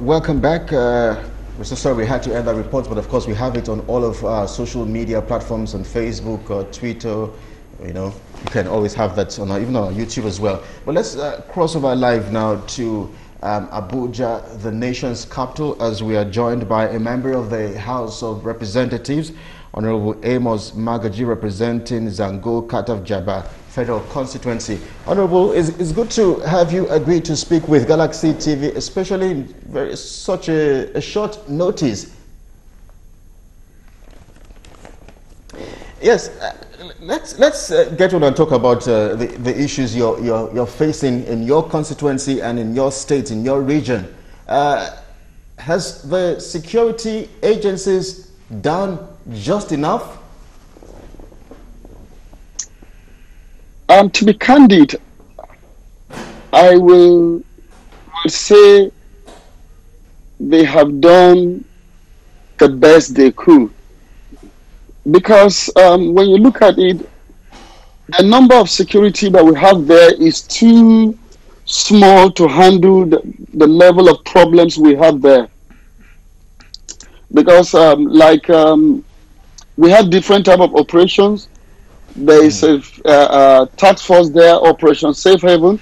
welcome back. Uh, we're so sorry we had to end that report, but of course we have it on all of our social media platforms on Facebook or Twitter. You know, you can always have that on our, even on YouTube as well. But let's uh, cross over live now to um, Abuja, the nation's capital, as we are joined by a member of the House of Representatives, Honorable Amos Magaji, representing Zango Kataf Jaba Federal Constituency. Honorable, it's, it's good to have you agree to speak with Galaxy TV, especially in very, such a, a short notice. Yes, uh, let's let's uh, get on and talk about uh, the, the issues you're, you're, you're facing in your constituency and in your state, in your region. Uh, has the security agencies done just enough? Um, to be candid, I will, will say they have done the best they could. Because um, when you look at it, the number of security that we have there is too small to handle the, the level of problems we have there. Because, um, like, um, we have different type of operations there is a, uh, task force there, Operation Safe Haven.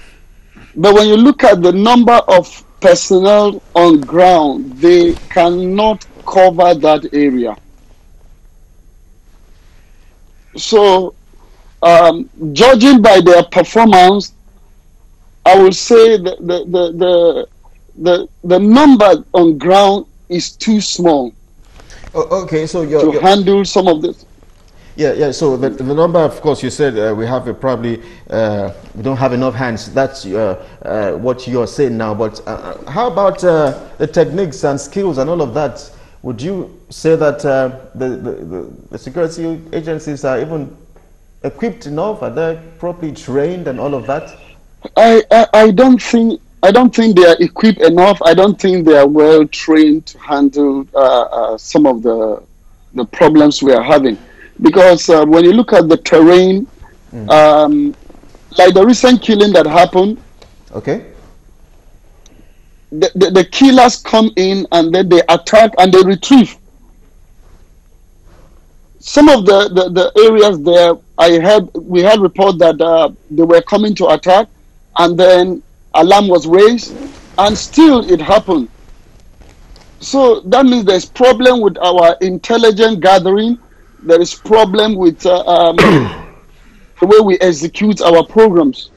But when you look at the number of personnel on ground, they cannot cover that area. So, um, judging by their performance, I will say the, the, the, the, the, the number on ground is too small. Oh, okay, so you're, to you're, handle some of this. Yeah, yeah. So the, the number, of course, you said uh, we have probably uh, we don't have enough hands. That's uh, uh what you're saying now. But uh, uh, how about the techniques and skills and all of that? Would you say that the, the, the security agencies are even equipped enough? Are they properly trained and all of that? I, I, I don't think I don't think they are equipped enough. I don't think they are well trained to handle some of the the problems we are having because uh, when you look at the terrain, mm. um, like the recent killing that happened, okay, the, the, the, killers come in and then they attack and they retrieve. Some of the, the, the areas there, I heard we had report that uh, they were coming to attack, and then alarm was raised, and still it happened. So that means there's problem with our intelligence gathering there is problem with uh, um, the way we execute our programs.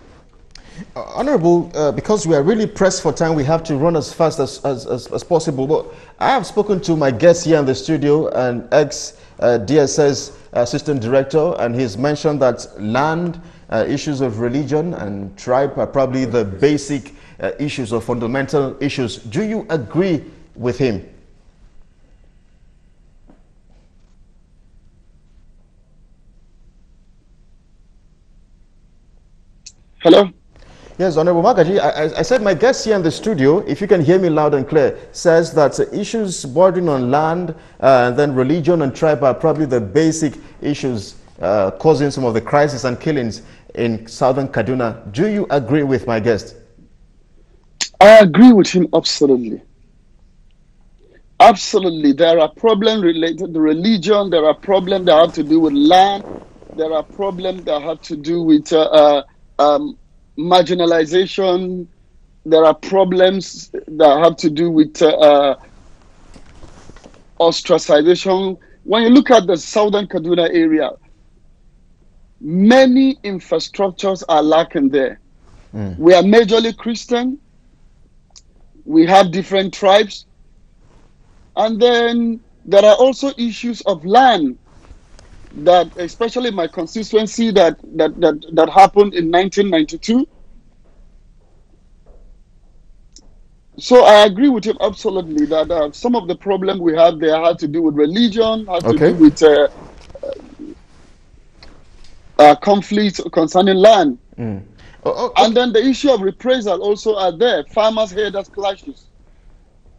Uh, Honorable, uh, because we are really pressed for time, we have to run as fast as, as, as, as possible. But I have spoken to my guest here in the studio, an ex uh, DSS assistant director, and he's mentioned that land, uh, issues of religion, and tribe are probably the basic uh, issues or fundamental issues. Do you agree with him? Hello? Yes, Honorable Magaji, I, I, said my guest here in the studio, if you can hear me loud and clear, says that issues bordering on land uh, and then religion and tribe are probably the basic issues uh, causing some of the crisis and killings in southern Kaduna. Do you agree with my guest? I agree with him absolutely. Absolutely. There are problems related to religion, there are problems that have to do with land, there are problems that have to do with uh, uh um, marginalization. There are problems that have to do with uh, uh, ostracization. When you look at the southern Kaduna area, many infrastructures are lacking there. Mm. We are majorly Christian. We have different tribes. And then there are also issues of land that especially my constituency that that that, that happened in 1992 so i agree with him absolutely that uh, some of the problem we had there had to do with religion had okay. to do with uh, uh, conflicts concerning land. Mm. oh, oh, and then the issue of reprisal also are there. Farmers herders clashes.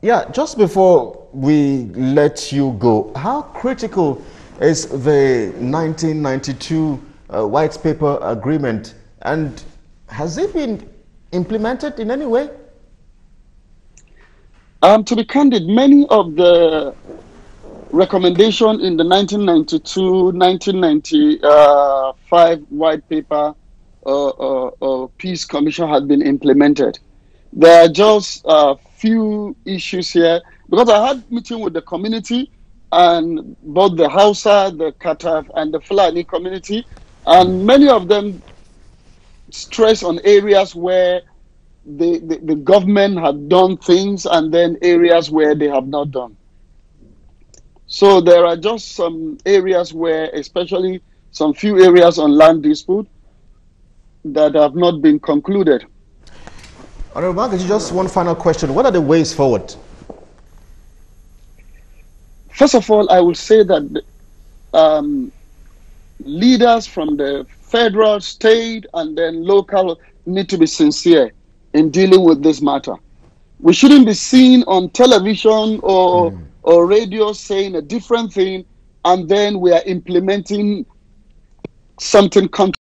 Yeah just before we let you go how critical is the 1992 uh, White Paper Agreement. And has it been implemented in any way? Um, to be candid, many of the recommendation in the 1992-1995 white paper uh, uh, peace commission has been implemented. There are just a few issues here because I had meeting with the community and both the Hausa, the Kataf, and the Fulani community, and many of them stress on areas where the, the, the government have done things and then areas where they have not done. So there are just some areas where, especially some few areas on land dispute, that have not been concluded. Honorable just one final question. What are the ways forward? First of all, I will say that um, leaders from the federal, state, and then local need to be sincere in dealing with this matter. We shouldn't be seen on television or, mm. or radio saying a different thing, and then we are implementing something contrary.